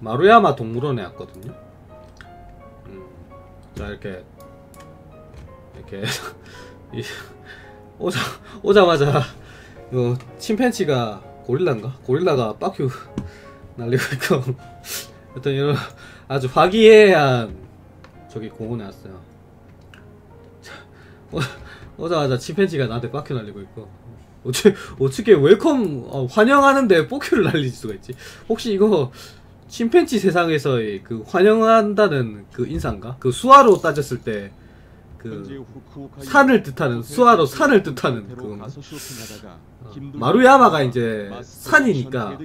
마루야마 동물원에 왔거든요. 음, 자 이렇게 이렇게 이, 오자 오자마자 이 침팬치가 고릴라인가? 고릴라가 fuck you 날리고 있고 어떤 이런 아주 화기애애한 저기 공원에 왔어요. 자, 오, 오자마자 침팬지가 나한테 fuck you 날리고 있고 어떻게 어떻게 welcome 어, 환영하는데 fuck you를 날릴 수가 있지? 혹시 이거 침팬지 세상에서의 그 환영한다는 그 인사인가? 그 수화로 따졌을 때 그 산을 뜻하는 수화로 산을 뜻하는? 어, 마루야마가 이제 산이니까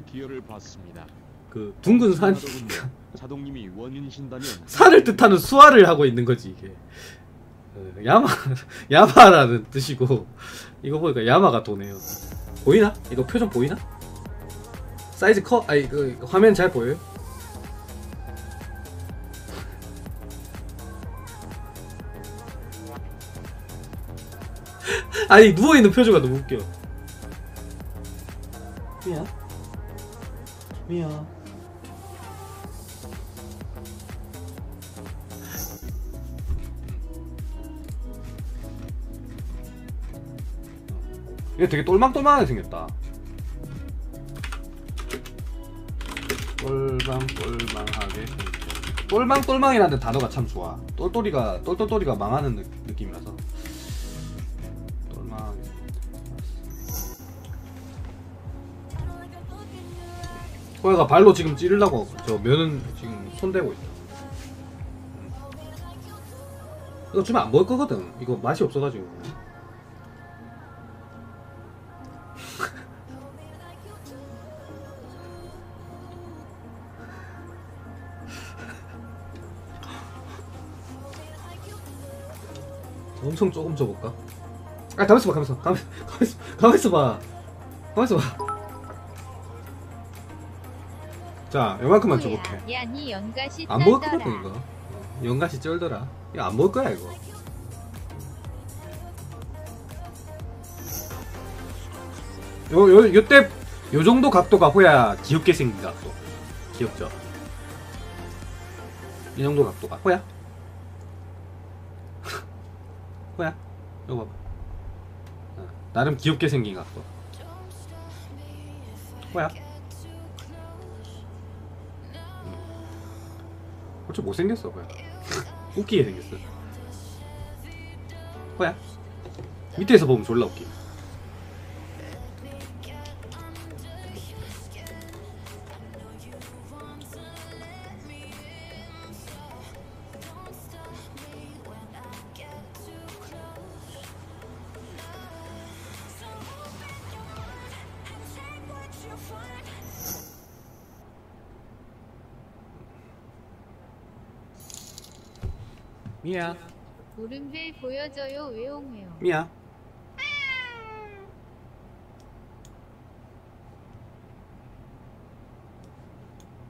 그 둥근 산이니까 산을 뜻하는 수화를 하고 있는 거지 이게 어, 야마 야마라는 뜻이고 이거 보니까 야마가 도네요 보이나? 이거 표정 보이나? 사이즈 커? 아니 그 화면 잘 보여요? 아니 누워있는 표정가 너무 웃겨 미야 미야 얘 되게 똘망똘망하게 생겼다. 똘망똘망하게 생겼다. 똘망똘망이라는 단어가 참 좋아. 똘똘이가 똘똘똘이가 망하는 느, 느낌이라서. 호야가 발로 지금 찌르려고 저 면은 지금 손대고 있다. 음. 이거 주면 안 먹을 거거든. 이거 맛이 없어가지고. 엄청 조금 줘볼까? 아 가만있어 봐 가만있어 가만 가만있어 가만있어 봐 가만있어 봐 자 요만큼만 줘볼게 야, 니 연가시 안 먹을. 거거든 이거. 어, 연가시 쩔더라. 이거 안 먹을 거야 이거. 요, 요, 요때 요 정도 각도가 호야 귀엽게 생긴 각도 귀엽죠? 이 정도 각도가 호야? 호야? 이거 봐봐. 어, 나름 귀엽게 생긴 각도. 호야 어째 못생겼어 호야. 웃기게 생겼어. 호야 밑에서 보면 졸라 웃기 미야. 물음표 보여줘요 외용해요. 미야.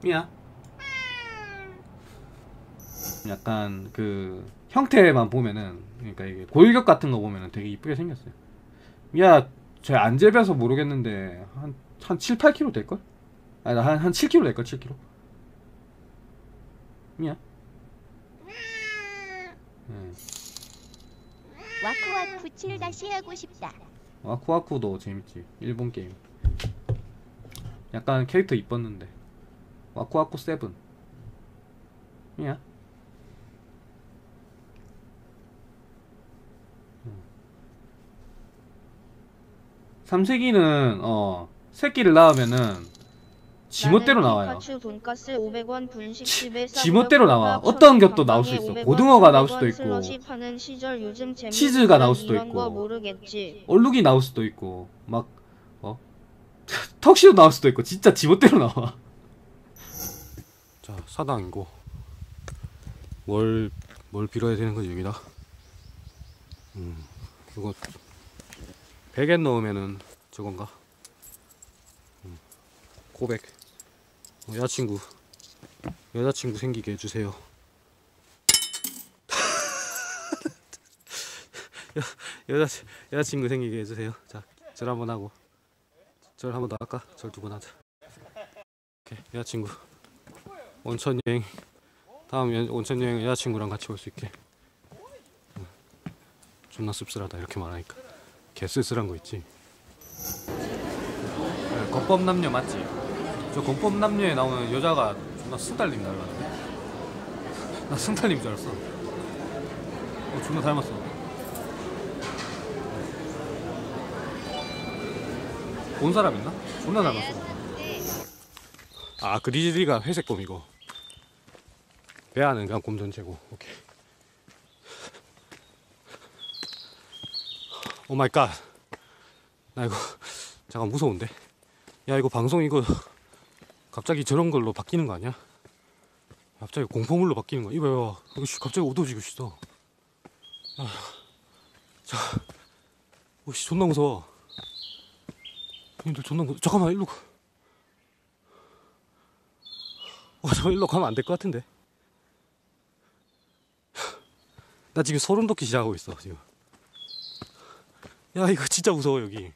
미야. 약간 그 형태만 보면은 그러니까 이게 골격 같은 거 보면은 되게 이쁘게 생겼어요. 미야 제안 재봐서 모르겠는데 한, 한 7, 8kg 될 걸? 아니 한, 한 7kg 될걸 7kg 미야 음. 와쿠와쿠 7 다시 하고 싶다. 와쿠와쿠도 재밌지. 일본 게임. 약간 캐릭터 이뻤는데. 와쿠와쿠 세븐. 이야. 삼세기는 어 새끼를 낳으면은 지멋대로 나와요 피카츄 돈가스 500원 분식집에 지멋대로 나와. 어떤 것도 나올 수 있어. 고등어가 나올 수도 있고. 치즈가 나올 수도 있고. 얼룩이 나올 수도 있고 막 어? 턱시도 나올 수도 있고 진짜 지멋대로 나와 자 사당이고 뭘, 뭘 빌어야 되는 거지 여기다 음 이거 100엔 넣으면은 저건가 음, 고백 어, 여자친구 여자친구 생기게 해주세요 여, 여자 여자친구 생기게 해주세요. 자, 절 한번 하고, 절 한번 더 할까? 절 두 번 하자. 오케이, 여자친구. 온천 여행 다음 연- 온천 여행 여자친구랑 같이 올 수 있게 응. 존나 씁쓸하다 이렇게 말하니까 개 쓸쓸한 거 있지 네, 건법 남녀 맞지? 저 건법 남녀에 나오는 여자가 존나 승달님 닮았는데. 나 승달님 줄 알았어. 어 존나 닮았어. 본 사람 있나? 존나 닮았어. 아 그리즐리가 회색 곰이고 bear는 그냥 곰 전체고. 오케이. oh my god 나 이거 잠깐 무서운데? 야 이거 방송 이거 갑자기 저런 걸로 바뀌는 거 아니야? 갑자기 공포물로 바뀌는 거야 이봐요 이거 씨, 갑자기 어두워지고 있어 아, 자, 오씨 존나 무서워 님들 존나 무서워 잠깐만 일로 가 어, 저 일로 가면 안 될 것 같은데. 나 지금 소름 돋기 시작하고 있어, 지금. 야, 이거 진짜 무서워, 여기.